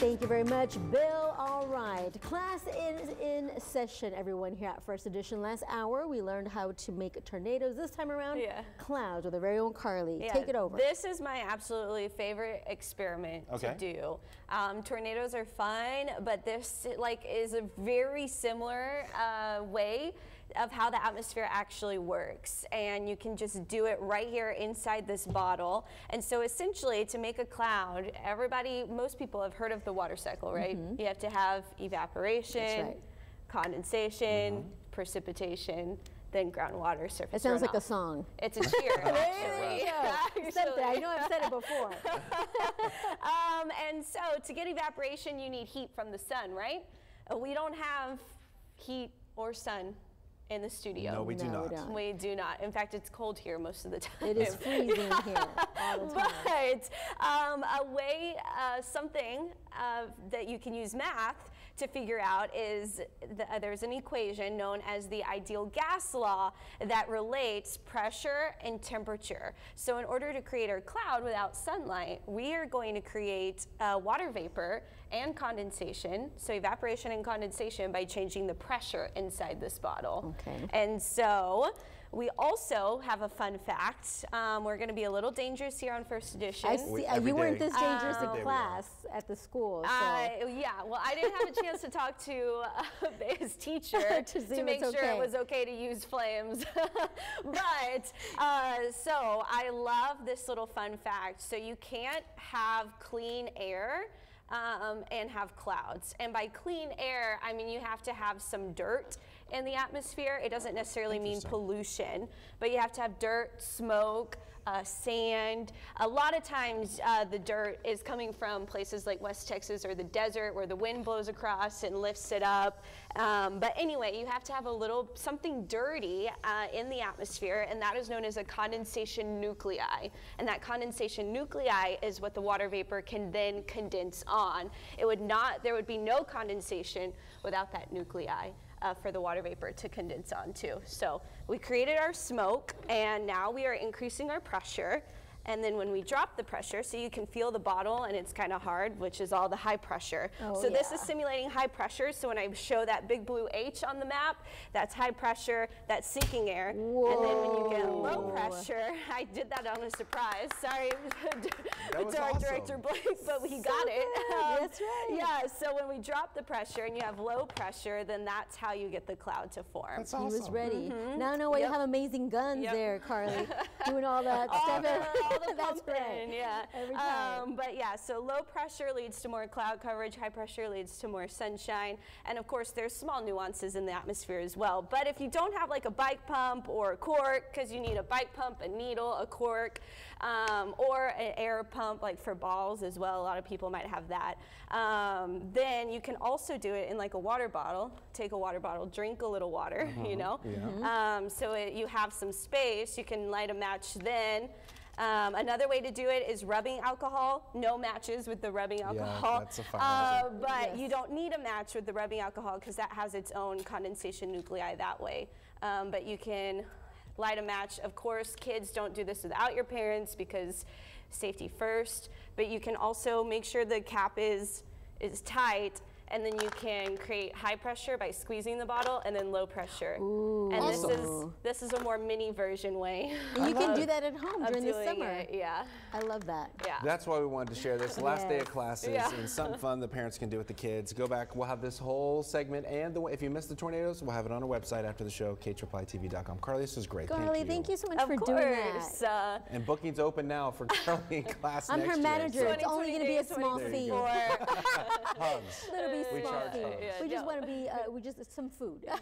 Thank you very much, Bill. All right, class is in session, everyone, here at First Edition. Last hour, we learned how to make tornadoes. This time around, Yeah. clouds with our very own Carly. Yeah, Take it over. This is my absolutely favorite experiment Okay. to do. Um, tornadoes are fun, but this like is a very similar uh, way of how the atmosphere actually works. And you can just do it right here inside this bottle. And so essentially to make a cloud, everybody, most people have heard of the water cycle, right? You have to have evaporation, Mm-hmm. condensation, precipitation, then groundwater surface it sounds like a song. It's a cheer. There actually. you go. Something. I know I've said it before. Um, and so to get evaporation, you need heat from the sun, right? Uh, We don't have heat or sun in the studio. No, we do No, not. don't. We do not. In fact, it's cold here most of the time. It is freezing here all the time. But um, a way, uh, something uh, that you can use math to figure out is the, uh, there's an equation known as the ideal gas law that relates pressure and temperature. So in order to create our cloud without sunlight, we are going to create uh, water vapor and condensation, so evaporation and condensation by changing the pressure inside this bottle. Okay. And so we also have a fun fact. Um, we're going to be a little dangerous here on First Edition. I see. Uh, every you weren't this dangerous Every day in we class at the school. So. Uh, yeah, well, I didn't have a chance to talk to uh, his teacher To to make sure okay. it was okay to use flames. but uh, so I love this little fun fact. So you can't have clean air. Um, and have clouds. And by clean air, I mean you have to have some dirt in the atmosphere. It doesn't necessarily mean pollution, but you have to have dirt, smoke, uh, sand. A lot of times uh, the dirt is coming from places like West Texas or the desert where the wind blows across and lifts it up. Um, but anyway, you have to have a little something dirty uh, in the atmosphere, and that is known as a condensation nuclei. And that condensation nuclei is what the water vapor can then condense on. It would not, there would be no condensation without that nuclei uh, for the water vapor to condense onto. So we created our smoke and now we are increasing our pressure. And then when we drop the pressure, so you can feel the bottle and it's kind of hard, which is all the high pressure. Oh, so this is simulating high pressure. So when I show that big blue H on the map, that's high pressure, that's sinking air. And then when you get low pressure, I did that on a surprise. Sorry to our awesome. director Blake, but we got it. Um, That's right. Yeah, so when we drop the pressure and you have low pressure, then that's how you get the cloud to form. That's He was ready. Now I know why Yep. you have amazing guns Yep. there, Carly. Doing all that all stuff. the, all the That's pumping, right. yeah. Every time. Um, but yeah, so low pressure leads to more cloud coverage, high pressure leads to more sunshine, and of course there's small nuances in the atmosphere as well. But if you don't have like a bike pump or a cork, because you need a bike pump, a needle, a cork, um, or an air pump like for balls as well, a lot of people might have that. Um, then you can also do it in like a water bottle. Take a water bottle, drink a little water, you know. Um, so it, you have some space. You can light a match then. Um, another way to do it is rubbing alcohol. No matches with the rubbing alcohol. that's a fun Uh, one, but you don't need a match with the rubbing alcohol because that has its own condensation nuclei that way. Um, but you can light a match. Of course, kids don't do this without your parents because safety first. But you can also make sure the cap is is tight. And then you can create high pressure by squeezing the bottle, and then low pressure. Ooh. and this is this is a more mini version way And you can do that at home during the doing summer. it. Yeah, I love that. yeah. That's why we wanted to share this last day of classes Yeah. and something fun the parents can do with the kids. Go back. We'll have this whole segment and the, if you missed the tornadoes, we'll have it on our website after the show, KIII.tv.com. Carly, this was great. Carly, thank you so much of for course. doing that. Uh, And booking's open now for Carly in class I'm next her year. manager. so It's only going to be a small There you fee. go. 2024. Hugs. Little We small charge fee. Yeah, We just no. want to be. Uh, we just some food. yeah.